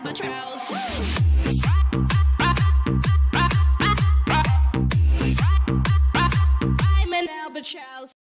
albatross. I'm an albatross.